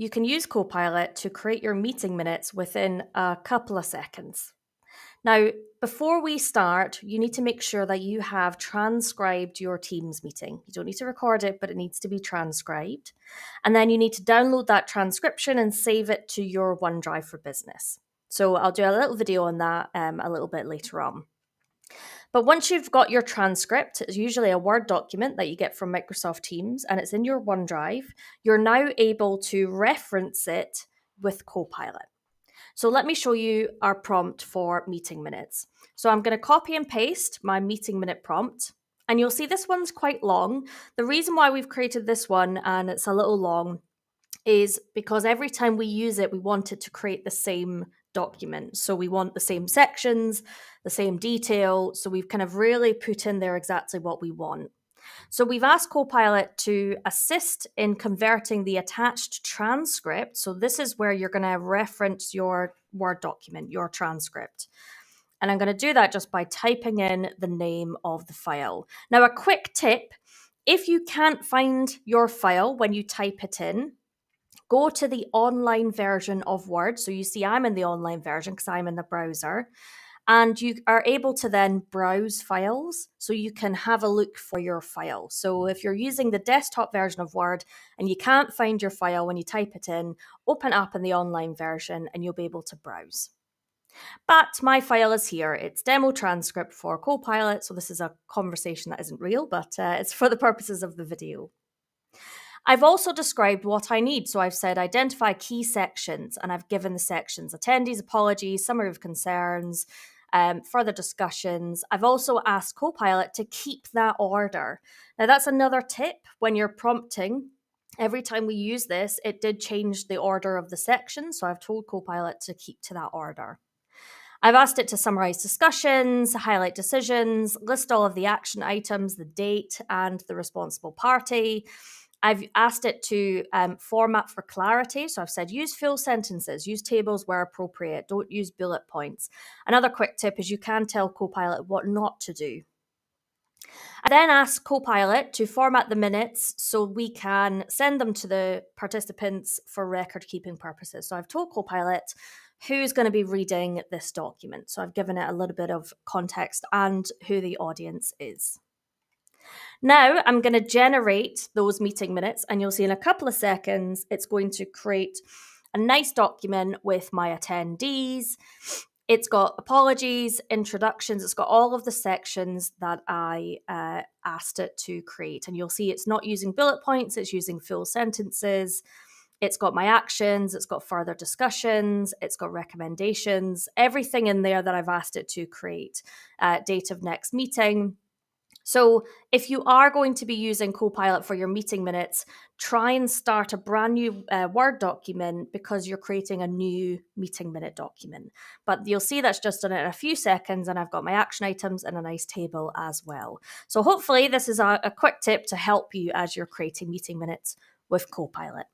you can use Copilot to create your meeting minutes within a couple of seconds. Now, before we start, you need to make sure that you have transcribed your Teams meeting. You don't need to record it, but it needs to be transcribed. And then you need to download that transcription and save it to your OneDrive for Business. So I'll do a little video on that um, a little bit later on. But once you've got your transcript, it's usually a Word document that you get from Microsoft Teams and it's in your OneDrive, you're now able to reference it with Copilot. So let me show you our prompt for meeting minutes. So I'm going to copy and paste my meeting minute prompt. And you'll see this one's quite long. The reason why we've created this one and it's a little long is because every time we use it, we want it to create the same document. So we want the same sections, the same detail. So we've kind of really put in there exactly what we want. So we've asked Copilot to assist in converting the attached transcript. So this is where you're going to reference your Word document, your transcript. And I'm going to do that just by typing in the name of the file. Now, a quick tip if you can't find your file when you type it in, go to the online version of Word. So you see, I'm in the online version because I'm in the browser. And you are able to then browse files so you can have a look for your file. So if you're using the desktop version of Word and you can't find your file when you type it in, open up in the online version and you'll be able to browse. But my file is here. It's demo transcript for Copilot. So this is a conversation that isn't real, but uh, it's for the purposes of the video. I've also described what I need. So I've said identify key sections and I've given the sections attendees, apologies, summary of concerns, um, further discussions. I've also asked Copilot to keep that order. Now, that's another tip when you're prompting. Every time we use this, it did change the order of the section. So I've told Copilot to keep to that order. I've asked it to summarize discussions, highlight decisions, list all of the action items, the date, and the responsible party. I've asked it to um, format for clarity. So I've said use full sentences, use tables where appropriate, don't use bullet points. Another quick tip is you can tell Copilot what not to do. I then ask Copilot to format the minutes so we can send them to the participants for record keeping purposes. So I've told Copilot who's going to be reading this document. So I've given it a little bit of context and who the audience is. Now I'm going to generate those meeting minutes, and you'll see in a couple of seconds, it's going to create a nice document with my attendees. It's got apologies, introductions, it's got all of the sections that I uh, asked it to create. And you'll see it's not using bullet points, it's using full sentences. It's got my actions, it's got further discussions, it's got recommendations, everything in there that I've asked it to create. Uh, date of next meeting, so, if you are going to be using Copilot for your meeting minutes, try and start a brand new uh, Word document because you're creating a new meeting minute document. But you'll see that's just done in a few seconds, and I've got my action items and a nice table as well. So, hopefully, this is a, a quick tip to help you as you're creating meeting minutes with Copilot.